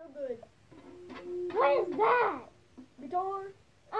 So good. What is that? Guitar? I